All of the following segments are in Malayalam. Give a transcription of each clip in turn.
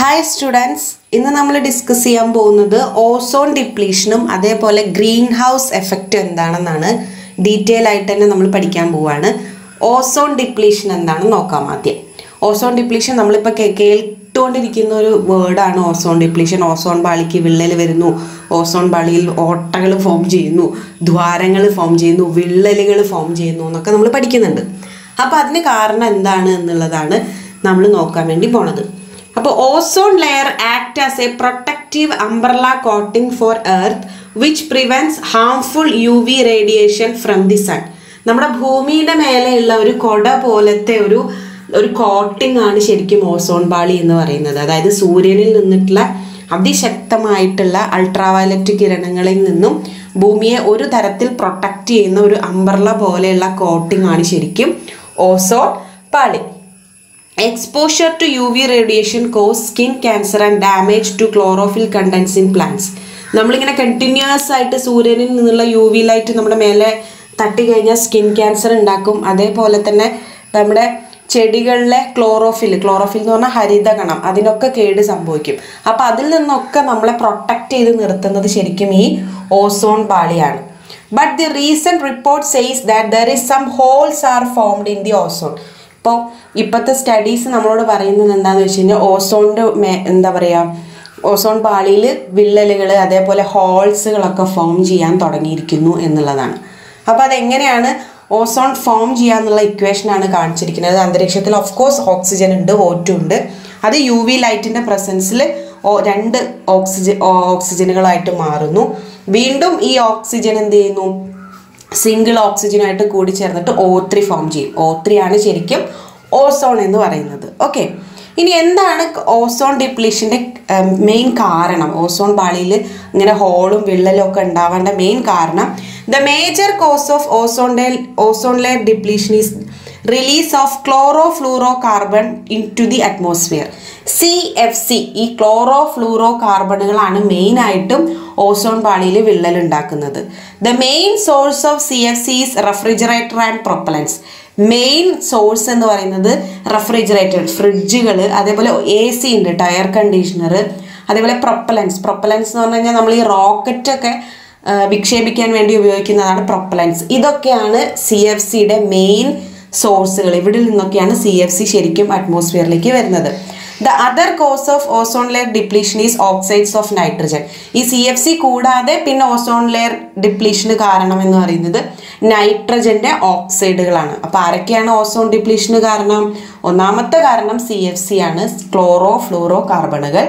ഹായ് സ്റ്റുഡൻസ് ഇന്ന് നമ്മൾ ഡിസ്കസ് ചെയ്യാൻ പോകുന്നത് ഓസോൺ ഡിപ്ലീഷനും അതേപോലെ ഗ്രീൻ ഹൗസ് എഫക്റ്റ് എന്താണെന്നാണ്. ഡീറ്റെയിൽ ആയിട്ട് തന്നെ നമ്മൾ പഠിക്കാൻ പോവാണ്. ഓസോൺ ഡിപ്ലീഷൻ എന്താണെന്ന് നോക്കാം ആദ്യം. ഓസോൺ ഡിപ്ലീഷൻ നമ്മളിപ്പോൾ കേട്ടുകൊണ്ടിരിക്കുന്ന ഒരു വേർഡാണ് ഓസോൺ ഡിപ്ലീഷൻ ഓസോൺ പാളിക്ക് വിള്ളൽ വരുന്നു. ഓസോൺ പാളിയിൽ ഓട്ടകൾ ഫോം ചെയ്യുന്നു. ദ്വാരങ്ങൾ ഫോം ചെയ്യുന്നു. വിള്ളലുകൾ ഫോം ചെയ്യുന്നു എന്നൊക്കെ നമ്മൾ പഠിക്കുന്നുണ്ട്. അപ്പോൾ അതിന് കാരണം എന്താണ് എന്നുള്ളതാണ് നമ്മൾ നോക്കാൻ വേണ്ടി പോണത്. അപ്പോൾ ozone layer act as a protective umbrella coating for earth which prevents harmful U V radiation from the sun നമ്മുടെ ഭൂമിയുടെ മേലെയുള്ള ഒരു കൊട പോലത്തെ ഒരു ഒരു കോട്ടിംഗ് ആണ് ശരിക്കും ഓസോൺ പാളി എന്ന് പറയുന്നത്. അതായത് സൂര്യനിൽ നിന്നിട്ടുള്ള അതിശക്തമായിട്ടുള്ള അൾട്രാവയലറ്റ് കിരണങ്ങളിൽ നിന്നും ഭൂമിയെ ഒരു തരത്തിൽ പ്രൊട്ടക്റ്റ് ചെയ്യുന്ന ഒരു അംബ്രല പോലെയുള്ള കോട്ടിംഗ് ആണ് ശരിക്കും ഓസോൺ പാളി. To U V radiation cause skin cancer and damage to chlorophyll contents in plants നമ്മളിങ്ങനെ കണ്ടിന്യൂസ് ആയിട്ട് സൂര്യനിൽ നിന്നുള്ള യു വി ലൈറ്റ് നമ്മുടെ മേലെ തട്ടി കഴിഞ്ഞാൽ സ്കിൻ ക്യാൻസർ ഉണ്ടാക്കും. അതേപോലെ തന്നെ നമ്മുടെ ചെടികളിലെ ക്ലോറോഫിൽ ക്ലോറോഫിൽ എന്ന് പറഞ്ഞാൽ ഹരിതകണം അതിനൊക്കെ കേട് സംഭവിക്കും. അപ്പം അതിൽ നിന്നൊക്കെ നമ്മളെ പ്രൊട്ടക്റ്റ് ചെയ്ത് നിർത്തുന്നത് ശരിക്കും ഈ ഓസോൺ പാളിയാണ്. But the recent report says that there is some holes are formed in the ozone ഇപ്പോൾ ഇപ്പോഴത്തെ സ്റ്റഡീസ് നമ്മളോട് പറയുന്നത് എന്താണെന്ന് വെച്ച് കഴിഞ്ഞാൽ ഓസോണിന്റെ മേ എന്താ പറയുക ഓസോൺ പാളിയിൽ വിള്ളലുകൾ അതേപോലെ ഹോൾസുകളൊക്കെ ഫോം ചെയ്യാൻ തുടങ്ങിയിരിക്കുന്നു എന്നുള്ളതാണ്. അപ്പോൾ അതെങ്ങനെയാണ് ഓസോൺ ഫോം ചെയ്യാന്നുള്ള ഇക്വേഷനാണ് കാണിച്ചിരിക്കുന്നത്. അന്തരീക്ഷത്തിൽ ഓഫ് കോഴ്സ് ഓക്സിജൻ ഉണ്ട് ഓറ്റു ഉണ്ട്. അത് യു വി ലൈറ്റിന്റെ പ്രസൻസിൽ രണ്ട് ഓക്സിജൻ ഓക്സിജനുകളായിട്ട് മാറുന്നു. വീണ്ടും ഈ ഓക്സിജൻ എന്ത് ചെയ്യുന്നു? സിംഗിൾ ഓക്സിജനായിട്ട് കൂടി ചേർന്നിട്ട് ഓ ത്രീ ഫോം ചെയ്യും. ഓ ത്രീ ആണ് ശരിക്കും ഓസോൺ എന്ന് പറയുന്നത്. ഓക്കെ ഇനി എന്താണ് ഓസോൺ ഡിപ്ലീഷന്റെ മെയിൻ കാരണം? ഓസോൺ പാളിയിൽ ഇങ്ങനെ ഹോളും വിള്ളലും ഒക്കെ ഉണ്ടാവേണ്ട മെയിൻ കാരണം. The major cause of ozone ozone layer depletion is release of chlorofluorocarbon into the atmosphere C F C ഈ ക്ലോറോ ഫ്ലൂറോ കാർബണുകളാണ് മെയിനായിട്ടും ഓസോൺ പാളിയിൽ വിള്ളൽ ഉണ്ടാക്കുന്നത് the main source of C F Cs refrigerator and propellants main source എന്ന് പറയുന്നത് റെഫ്രിജറേറ്റർ ഫ്രിഡ്ജുകൾ അതേപോലെ എ സി ഉണ്ട് ടയർ കണ്ടീഷണർ അതേപോലെ പ്രൊപ്പലൻസ് പ്രൊപ്പലൻസ് എന്ന് പറഞ്ഞു കഴിഞ്ഞാൽ നമ്മൾ ഈ റോക്കറ്റൊക്കെ വിക്ഷേപിക്കാൻ വേണ്ടി ഉപയോഗിക്കുന്നതാണ് പ്രൊപ്പലൻസ് ഇതൊക്കെയാണ് സി എഫ് സിയുടെ മെയിൻ സോഴ്സുകൾ ഇവിടെ നിന്നൊക്കെയാണ് സി എഫ് സി ശരിക്കും അറ്റ്മോസ്ഫിയറിലേക്ക് വരുന്നത്. The other cause of ozone layer depletion is oxides of nitrogen ഈ സി എഫ് സി കൂടാതെ പിന്നെ ഓസോൺ ലെയർ ഡിപ്ലീഷന് കാരണം എന്ന് പറയുന്നത് നൈട്രജന്റെ ഓക്സൈഡുകളാണ് അപ്പോൾ ആരൊക്കെയാണ് ഓസോൺ ഡിപ്ലീഷന് കാരണം? ഒന്നാമത്തെ കാരണം സി എഫ് സി ആണ്. ക്ലോറോ ഫ്ലൂറോ കാർബണുകൾ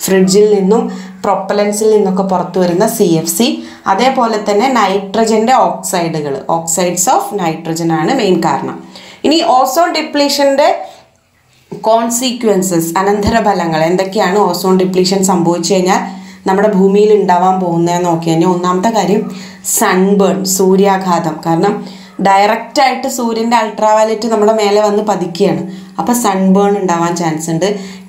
ഫ്രിഡ്ജിൽ നിന്നും പ്രൊപ്പലൻസിൽ നിന്നൊക്കെ പുറത്തു വരുന്ന സി എഫ് സി അതേപോലെ തന്നെ നൈട്രജന്റെ ഓക്സൈഡുകൾ ഓക്സൈഡ്സ് ഓഫ് നൈട്രജൻ ആണ് മെയിൻ കാരണം. ഇനി ഓസോൺ ഡിപ്ലീഷന്റെ കോൺസിക്വൻസസ് അനന്തരഫലങ്ങൾ എന്തൊക്കെയാണ് ഓസോൺ ഡിപ്ലീഷൻ സംഭവിച്ചു കഴിഞ്ഞാൽ നമ്മുടെ ഭൂമിയിൽ ഉണ്ടാവാൻ പോകുന്നതെന്ന് നോക്കി കഴിഞ്ഞാൽ ഒന്നാമത്തെ കാര്യം സൺബേൺ സൂര്യാഘാതം. കാരണം ഡയറക്റ്റായിട്ട് സൂര്യന്റെ അൾട്രാവയലറ്റ് നമ്മുടെ മേലെ വന്ന് പതിക്കുകയാണ്. അപ്പോൾ സൺബേൺ ഉണ്ടാവാൻ ചാൻസ് ഉണ്ട്.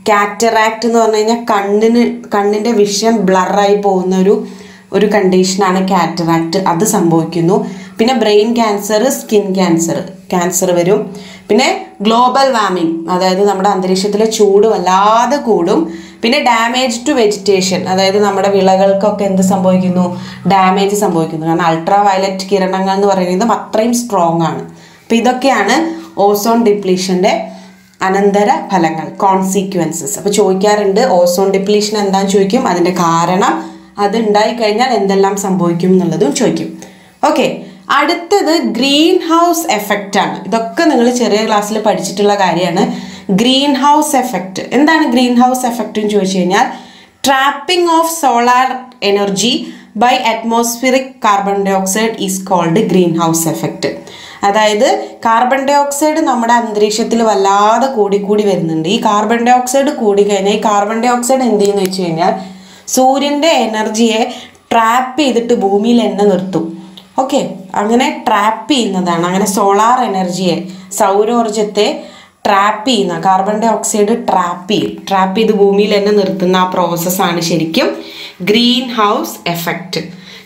കാറ്ററാക്ട് എന്ന് പറഞ്ഞു കഴിഞ്ഞാൽ കണ്ണിന് കണ്ണിന്റെ വിഷൻ ബ്ലറായി പോകുന്ന ഒരു ഒരു കണ്ടീഷനാണ് കാറ്ററാക്ട് അത് സംഭവിക്കുന്നു. പിന്നെ brain cancer skin cancer cancer വരും. പിന്നെ ഗ്ലോബൽ വാർമിംഗ് അതായത് നമ്മുടെ അന്തരീക്ഷത്തിലെ ചൂട് വല്ലാതെ കൂടും. പിന്നെ ഡാമേജ് ടു വെജിറ്റേഷൻ അതായത് നമ്മുടെ വിളകൾക്കൊക്കെ എന്ത് സംഭവിക്കുന്നു? ഡാമേജ് സംഭവിക്കുന്നു. കാരണം അൾട്രാ വയലറ്റ് കിരണങ്ങൾ എന്ന് പറയുന്നത് അത്രയും സ്ട്രോങ് ആണ്. അപ്പം ഇതൊക്കെയാണ് ഓസോൺ ഡിപ്ലീഷന്റെ അനന്തര ഫലങ്ങൾ കോൺസിക്വൻസസ് അപ്പോൾ ചോദിക്കാറുണ്ട് ഓസോൺ ഡിപ്ലീഷൻ എന്താണെന്ന് ചോദിക്കും അതിന്റെ കാരണം അത് ഉണ്ടായി കഴിഞ്ഞാൽ എന്തെല്ലാം സംഭവിക്കും എന്നുള്ളതും ചോദിക്കും. ഓക്കെ അടുത്തത് ഗ്രീൻ ഹൗസ് എഫക്റ്റ് ആണ്. ഇതൊക്കെ നിങ്ങൾ ചെറിയ ക്ലാസ്സിൽ പഠിച്ചിട്ടുള്ള കാര്യമാണ്. ഗ്രീൻ ഹൗസ് എഫക്റ്റ് എന്താണ് ഗ്രീൻ ഹൗസ് എഫക്റ്റ് എന്ന് ചോദിച്ചു കഴിഞ്ഞാൽ trapping of solar energy by atmospheric carbon dioxide is called greenhouse effect അതായത് കാർബൺ ഡൈ ഓക്സൈഡ് നമ്മുടെ അന്തരീക്ഷത്തിൽ വല്ലാതെ കൂടിക്കൂടി വരുന്നുണ്ട്. ഈ കാർബൺ ഡൈ ഓക്സൈഡ് കൂടിക്കഴിഞ്ഞാൽ ഈ കാർബൺ ഡൈ ഓക്സൈഡ് എന്ത് ചെയ്യുന്നു വെച്ച് കഴിഞ്ഞാൽ സൂര്യന്റെ എനർജിയെ ട്രാപ്പ് ചെയ്തിട്ട് ഭൂമിയിൽ എന്നെ നിർത്തും. ഓക്കെ? അങ്ങനെ ട്രാപ്പ് ചെയ്യുന്നതാണ്. അങ്ങനെ സോളാർ എനർജിയെ സൗരോർജത്തെ ട്രാപ്പ് ചെയ്യുന്ന കാർബൺ ഡൈ ഓക്സൈഡ് ട്രാപ്പ് ചെയ്യും. ട്രാപ്പ് ചെയ്ത് ഭൂമിയിൽ തന്നെ നിർത്തുന്ന ആ പ്രോസസ്സാണ് ശരിക്കും greenhouse effect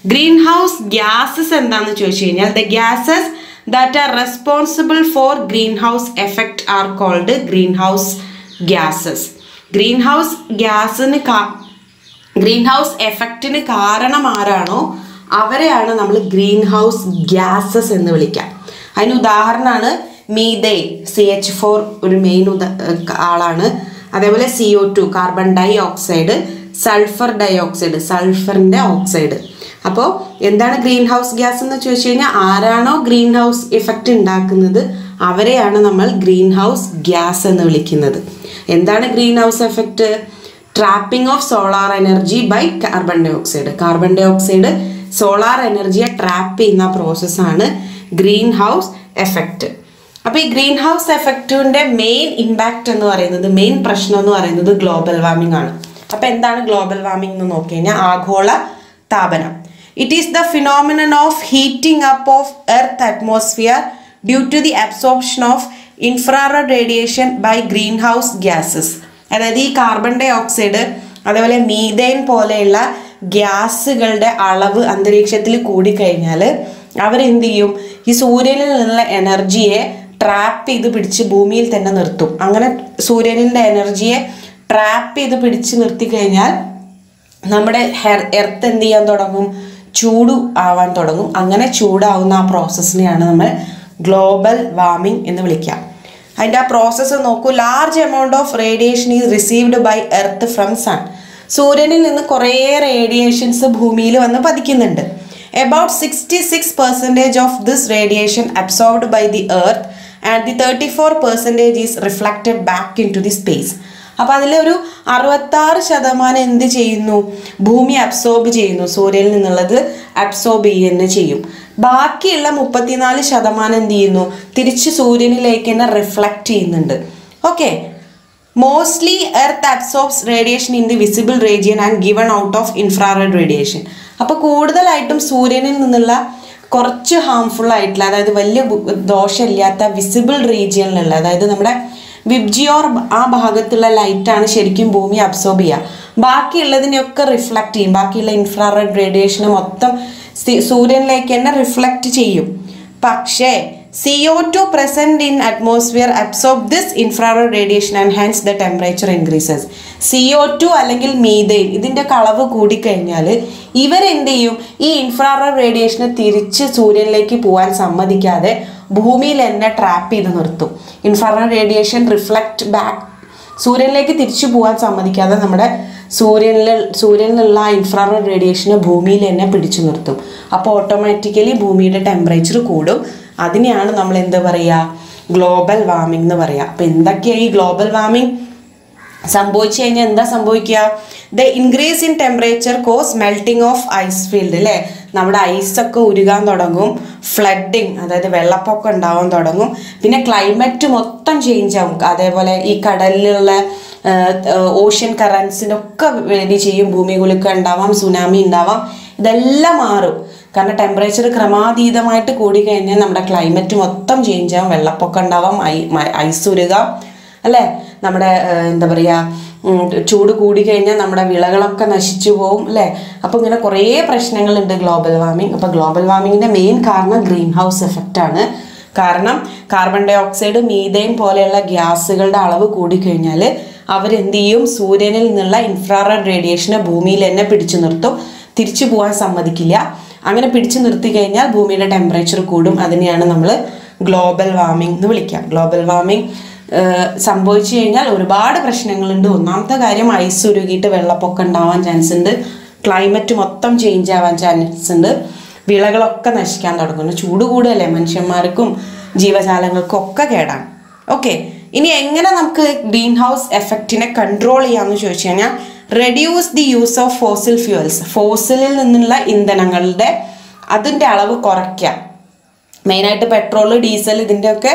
greenhouse gases എന്താണെന്ന് ചോദിച്ചു കഴിഞ്ഞാൽ the gases that are responsible for greenhouse effect are called greenhouse gases greenhouse ഗ്യാസിന് ഗ്രീൻ ഹൗസ് എഫക്റ്റിന് കാരണം ആരാണോ അവരെയാണ് നമ്മൾ ഗ്രീൻ ഹൗസ് ഗ്യാസസ് എന്ന് വിളിക്കുക അതിന് ഉദാഹരണമാണ് മീതെയിൻ സി എച്ച് ഫോർ ഒരു മെയിൻ ഉദ ആളാണ്. അതേപോലെ C O two carbon dioxide sulphur dioxide സൾഫറിന്റെ oxide അപ്പോൾ എന്താണ് ഗ്രീൻ ഹൗസ് ഗ്യാസ് എന്ന് ചോദിച്ചു കഴിഞ്ഞാൽ ആരാണോ ഗ്രീൻ ഹൗസ് ഇഫക്റ്റ് ഉണ്ടാക്കുന്നത് അവരെയാണ് നമ്മൾ ഗ്രീൻ ഹൗസ് ഗ്യാസ് എന്ന് വിളിക്കുന്നത്. എന്താണ് greenhouse effect trapping of solar energy by carbon dioxide carbon dioxide solar എനർജിയെ trap ചെയ്യുന്ന പ്രോസസ്സാണ് ഗ്രീൻ ഹൗസ് എഫക്റ്റ് അപ്പോൾ ഈ ഗ്രീൻ ഹൗസ് എഫക്റ്റിന്റെ മെയിൻ ഇമ്പാക്റ്റ് എന്ന് പറയുന്നത് മെയിൻ പ്രശ്നം എന്ന് പറയുന്നത് ഗ്ലോബൽ വാർമിംഗ് ആണ്. അപ്പോൾ എന്താണ് ഗ്ലോബൽ വാർമിംഗ് എന്ന് നോക്കി കഴിഞ്ഞാൽ ആഗോള താപനം. It is the phenomenon of heating up of earth atmosphere due to the absorption of infrared radiation by greenhouse gases. അതായത് ഈ കാർബൺ ഡൈ ഓക്സൈഡ് അതേപോലെ മീതൈൻ പോലെയുള്ള ഗ്യാസുകളുടെ അളവ് അന്തരീക്ഷത്തിൽ കൂടിക്കഴിഞ്ഞാൽ അവരെന്ത് ചെയ്യും? ഈ സൂര്യനിൽ നിന്നുള്ള എനർജിയെ ട്രാപ്പ് ചെയ്ത് പിടിച്ച് ഭൂമിയിൽ തന്നെ നിർത്തും. അങ്ങനെ സൂര്യനിന്റെ എനർജിയെ ട്രാപ്പ് ചെയ്ത് പിടിച്ച് നിർത്തി കഴിഞ്ഞാൽ നമ്മുടെ ഹെർ എർത്ത് എന്ത് ചെയ്യാൻ തുടങ്ങും? ചൂട് ആവാൻ തുടങ്ങും. അങ്ങനെ ചൂടാവുന്ന ആ പ്രോസസ്സിനെയാണ് നമ്മൾ ഗ്ലോബൽ വാമിംഗ് എന്ന് വിളിക്കുക. അതിന്റെ ആ പ്രോസസ്സ് നോക്കൂ. Large amount of radiation is received by earth from sun സൂര്യനിൽ നിന്ന് കുറേ റേഡിയേഷൻസ് ഭൂമിയിൽ വന്ന് പതിക്കുന്നുണ്ട്. About sixty six percentage of this radiation absorbed by the earth and the thirty four percentage is reflected back into the space അപ്പോൾ അതിലൊരു അറുപത്താറ് ശതമാനം എന്ത് ചെയ്യുന്നു? ഭൂമി അബ്സോർബ് ചെയ്യുന്നു. സൂര്യനിൽ നിന്നുള്ളത് അബ്സോർബ് ചെയ്യുക ചെയ്യും. ബാക്കിയുള്ള മുപ്പത്തിനാല് ശതമാനം എന്ത് ചെയ്യുന്നു? തിരിച്ച് സൂര്യനിലേക്ക് തന്നെ റിഫ്ലക്റ്റ് ചെയ്യുന്നുണ്ട്. Okay mostly earth absorbs radiation in the visible radian and given out of infrared radiation അപ്പോൾ കൂടുതലായിട്ടും സൂര്യനിൽ നിന്നുള്ള കുറച്ച് ഹാംഫുൾ ആയിട്ടുള്ള അതായത് വലിയ ദോഷമില്ലാത്ത വിസിബിൾ റീജിയനിലുള്ള അതായത് നമ്മുടെ വിബ്ജിയോർ ആ ഭാഗത്തുള്ള ലൈറ്റാണ് ശരിക്കും ഭൂമി അബ്സോർബ് ചെയ്യുക. ബാക്കിയുള്ളതിനെയൊക്കെ റിഫ്ലക്റ്റ് ചെയ്യും. ബാക്കിയുള്ള ഇൻഫ്രാറെഡ് റേഡിയേഷനെ മൊത്തം സൂര്യനിലേക്ക് തന്നെ റിഫ്ലക്റ്റ് ചെയ്യും. പക്ഷേ C O two present in atmosphere absorb this infrared radiation and hence the temperature increases C O two അല്ലെങ്കിൽ മീതെ ഇതിന്റെ കളവ് കൂടിക്കഴിഞ്ഞാൽ ഇവരെന്ത് ചെയ്യും ഈ ഇൻഫ്രാറെഡ് റേഡിയേഷനെ തിരിച്ച് സൂര്യനിലേക്ക് പോകാൻ സമ്മതിക്കാതെ ഭൂമിയിൽ തന്നെ ട്രാപ്പ് ചെയ്ത് നിർത്തും. ഇൻഫർണൽ റേഡിയേഷൻ റിഫ്ലക്റ്റ് ബാക്ക് സൂര്യനിലേക്ക് തിരിച്ചു പോകാൻ സമ്മതിക്കാതെ നമ്മുടെ സൂര്യനിൽ സൂര്യനിലുള്ള ഇൻഫ്രാറെഡ് റേഡിയേഷനെ ഭൂമിയിൽ തന്നെ പിടിച്ചു നിർത്തും. അപ്പോൾ ഓട്ടോമാറ്റിക്കലി ഭൂമിയുടെ ടെമ്പറേച്ചർ കൂടും. അതിനെയാണ് നമ്മൾ എന്ത് പറയുക ഗ്ലോബൽ വാർമിംഗ് എന്ന് പറയുക അപ്പോൾ എന്തൊക്കെയാണ് ഈ ഗ്ലോബൽ വാർമിംഗ് സംഭവിച്ചു കഴിഞ്ഞാൽ എന്താ സംഭവിക്കുക? The increase in temperature cause melting of ice field അല്ലേ? നമ്മുടെ ഐസൊക്കെ ഉരുകാൻ തുടങ്ങും ഫ്ലഡിങ് അതായത് വെള്ളപ്പൊക്കം ഉണ്ടാവാൻ തുടങ്ങും. പിന്നെ ക്ലൈമറ്റ് മൊത്തം ചേഞ്ച് ആവും. അതേപോലെ ഈ കടലിലുള്ള ഓഷ്യൻ കറൻസിനൊക്കെ വേണ്ടി ചെയ്യും. ഭൂമി കുലുക്കം ഉണ്ടാവാം സുനാമി ഉണ്ടാവാം. ഇതെല്ലാം മാറും. കാരണം ടെമ്പറേച്ചർ ക്രമാതീതമായിട്ട് കൂടിക്കഴിഞ്ഞാൽ നമ്മുടെ ക്ലൈമറ്റ് മൊത്തം ചേഞ്ച് ആവും. വെള്ളപ്പൊക്കം ഉണ്ടാവാം ഐ ഐസ് ഉരുകാം. അല്ലേ? നമ്മുടെ എന്താ പറയുക ചൂട് കൂടിക്കഴിഞ്ഞാൽ നമ്മുടെ വിളകളൊക്കെ നശിച്ചു പോകും അല്ലേ? അപ്പോൾ ഇങ്ങനെ കുറേ പ്രശ്നങ്ങളുണ്ട് ഗ്ലോബൽ വാർമിംഗ് അപ്പോൾ ഗ്ലോബൽ വാർമിങ്ങിന്റെ മെയിൻ കാരണം ഗ്രീൻ ഹൗസ് എഫക്റ്റാണ് കാരണം കാർബൺ ഡൈ ഓക്സൈഡ് മീതയും പോലെയുള്ള ഗ്യാസുകളുടെ അളവ് കൂടിക്കഴിഞ്ഞാൽ അവരെന്ത് ചെയ്യും? സൂര്യനിൽ നിന്നുള്ള ഇൻഫ്രാറെഡ് റേഡിയേഷനെ ഭൂമിയിൽ തന്നെ പിടിച്ചു നിർത്തും. തിരിച്ചു പോകാൻ സമ്മതിക്കില്ല. അങ്ങനെ പിടിച്ചു നിർത്തി കഴിഞ്ഞാൽ ഭൂമിയുടെ ടെമ്പറേച്ചർ കൂടും. അതിനെയാണ് നമ്മൾ ഗ്ലോബൽ വാർമിംഗ് എന്ന് വിളിക്കുക ഗ്ലോബൽ വാർമിംഗ് സംഭവിച്ചു കഴിഞ്ഞാൽ ഒരുപാട് പ്രശ്നങ്ങളുണ്ട്. ഒന്നാമത്തെ കാര്യം ഐസ് ഉരുകിയിട്ട് വെള്ളപ്പൊക്കം ഉണ്ടാവാൻ ചാൻസ് ഉണ്ട്. ക്ലൈമറ്റ് മൊത്തം ചേഞ്ച് ആവാൻ ചാൻസ് ഉണ്ട്. വിളകളൊക്കെ നശിക്കാൻ തുടങ്ങുന്നു. ചൂട് കൂടുതലല്ലേ മനുഷ്യന്മാർക്കും ജീവജാലങ്ങൾക്കും ഒക്കെ കേടാണ്. ഓക്കെ ഇനി എങ്ങനെ നമുക്ക് ഗ്രീൻ ഹൗസ് എഫക്റ്റിനെ കൺട്രോൾ ചെയ്യാമെന്ന് ചോദിച്ചു കഴിഞ്ഞാൽ reduce the use of fossil fuels ഫോസിലിൽ നിന്നുള്ള ഇന്ധനങ്ങളുടെ അതിന്റെ അളവ് കുറയ്ക്കാം മെയിനായിട്ട് പെട്രോൾ ഡീസൽ ഇതിന്റെയൊക്കെ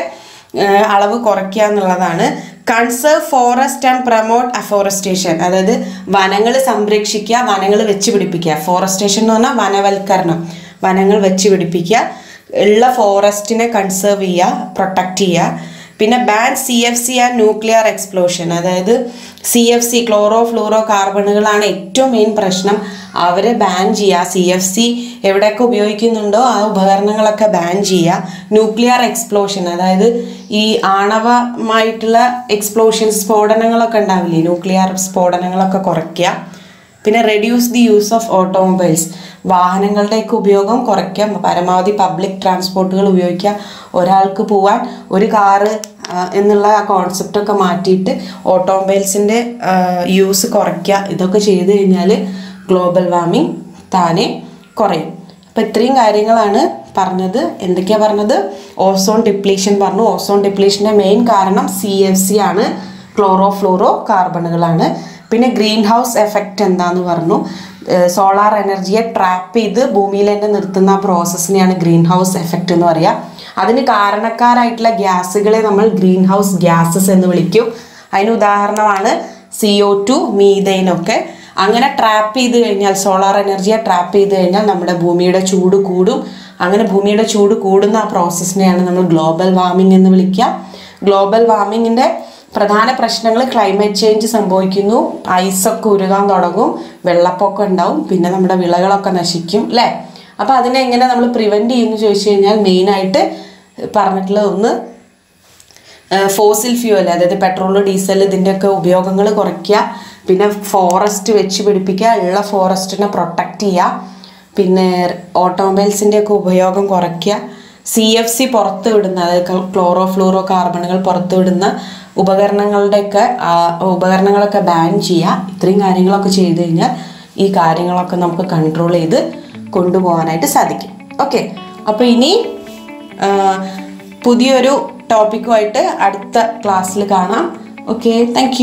അളവ് കുറയ്ക്കുക എന്നുള്ളതാണ്. Conserve forest and promote afforestation അതായത് വനങ്ങൾ സംരക്ഷിക്കുക വനങ്ങൾ വെച്ച് പിടിപ്പിക്കുക. ഫോറസ്റ്റേഷൻ എന്ന് പറഞ്ഞാൽ വനവൽക്കരണം. വനങ്ങൾ വെച്ച് പിടിപ്പിക്കുക. ഉള്ള ഫോറസ്റ്റിനെ കൺസേർവ് ചെയ്യുക പ്രൊട്ടക്റ്റ് ചെയ്യുക. പിന്നെ ban C F C and nuclear explosion അതായത് C F C chloro fluoro കാർബണുകളാണ് ഏറ്റവും മെയിൻ പ്രശ്നം. അവരെ ബാൻ ചെയ്യുക സി എഫ് സി എവിടെയൊക്കെ ഉപയോഗിക്കുന്നുണ്ടോ ആ ഉപകരണങ്ങളൊക്കെ ബാൻ ചെയ്യുക ന്യൂക്ലിയർ എക്സ്പ്ലോഷൻ അതായത് ഈ ആണവമായിട്ടുള്ള എക്സ്പ്ലോഷൻ സ്ഫോടനങ്ങളൊക്കെ ഉണ്ടാവില്ലേ? ന്യൂക്ലിയർ സ്ഫോടനങ്ങളൊക്കെ കുറയ്ക്കുക പിന്നെ reduce the use of automobiles വാഹനങ്ങളുടെയൊക്കെ ഉപയോഗം കുറയ്ക്കാം. പരമാവധി പബ്ലിക് ട്രാൻസ്പോർട്ടുകൾ ഉപയോഗിക്കുക ഒരാൾക്ക് പോവാൻ ഒരു കാറ് എന്നുള്ള ആ കോൺസെപ്റ്റൊക്കെ മാറ്റിയിട്ട് ഓട്ടോമൊബൈൽസിന്റെ യൂസ് കുറയ്ക്കുക. ഇതൊക്കെ ചെയ്ത് കഴിഞ്ഞാൽ ഗ്ലോബൽ വാർമിംഗ് താനെ കുറയും. അപ്പോൾ ഇത്രയും കാര്യങ്ങളാണ് പറഞ്ഞത്. എന്തൊക്കെയാണ് പറഞ്ഞത്? ഓസോൺ ഡിപ്ലീഷൻ പറഞ്ഞു. ഓസോൺ ഡിപ്ലീഷന്റെ മെയിൻ കാരണം സി എഫ് സി ആണ്. ക്ലോറോ ഫ്ലോറോ കാർബണുകളാണ് പിന്നെ ഗ്രീൻ ഹൗസ് എഫക്റ്റ് എന്താന്ന് പറഞ്ഞു. സോളാർ എനർജിയെ ട്രാപ്പ് ചെയ്ത് ഭൂമിയിൽ തന്നെ നിർത്തുന്ന പ്രോസസ്സിനെയാണ് ഗ്രീൻ ഹൗസ് എഫക്റ്റ് എന്ന് പറയുക അതിന് കാരണക്കാരായിട്ടുള്ള ഗ്യാസുകളെ നമ്മൾ ഗ്രീൻ ഹൗസ് ഗ്യാസസ് എന്ന് വിളിക്കും. അതിന് ഉദാഹരണമാണ് സി ഒ ടു മീതൈനൊക്കെ അങ്ങനെ ട്രാപ്പ് ചെയ്ത് കഴിഞ്ഞാൽ സോളാർ എനർജിയെ ട്രാപ്പ് ചെയ്ത് കഴിഞ്ഞാൽ നമ്മുടെ ഭൂമിയുടെ ചൂട് കൂടും. അങ്ങനെ ഭൂമിയുടെ ചൂട് കൂടുന്ന ആ പ്രോസസ്സിനെയാണ് നമ്മൾ ഗ്ലോബൽ വാർമിംഗ് എന്ന് വിളിക്കുക. ഗ്ലോബൽ വാർമിങ്ങിന്റെ പ്രധാന പ്രശ്നങ്ങൾ ക്ലൈമറ്റ് ചേഞ്ച് സംഭവിക്കുന്നു. ഐസൊക്കെ ഉരുകാൻ തുടങ്ങും. വെള്ളപ്പൊക്കം ഉണ്ടാവും. പിന്നെ നമ്മുടെ വിളകളൊക്കെ നശിക്കും അല്ലേ അപ്പോൾ അതിനെ എങ്ങനെ നമ്മൾ പ്രിവെന്റ് ചെയ്യുമെന്ന് ചോദിച്ചു കഴിഞ്ഞാൽ മെയിനായിട്ട് പറഞ്ഞിട്ടുള്ളത് ഒന്ന് ഫോസിൽ ഫ്യൂവൽ അതായത് പെട്രോൾ ഡീസൽ ഇതിന്റെയൊക്കെ ഉപയോഗങ്ങൾ കുറയ്ക്കുക. പിന്നെ ഫോറസ്റ്റ് വെച്ച് പിടിപ്പിക്കുക. ഉള്ള ഫോറസ്റ്റിനെ പ്രൊട്ടക്റ്റ് ചെയ്യുക. പിന്നെ ഓട്ടോമൊബൈൽസിന്റെയൊക്കെ ഉപയോഗം കുറയ്ക്കുക. സി എഫ് സി പുറത്ത് വിടുന്ന അതായത് ക്ലോറോ ഫ്ലൂറോ കാർബണുകൾ പുറത്ത് വിടുന്ന ഉപകരണങ്ങളുടെയൊക്കെ ഉപകരണങ്ങളൊക്കെ ബാൻ ചെയ്യുക ഇത്രയും കാര്യങ്ങളൊക്കെ ചെയ്ത് കഴിഞ്ഞാൽ ഈ കാര്യങ്ങളൊക്കെ നമുക്ക് കൺട്രോൾ ചെയ്ത് കൊണ്ടുപോകാനായിട്ട് സാധിക്കും. ഓക്കെ അപ്പോൾ ഇനി പുതിയൊരു ടോപ്പിക്കുമായിട്ട് അടുത്ത ക്ലാസ്സിൽ കാണാം. Okay thank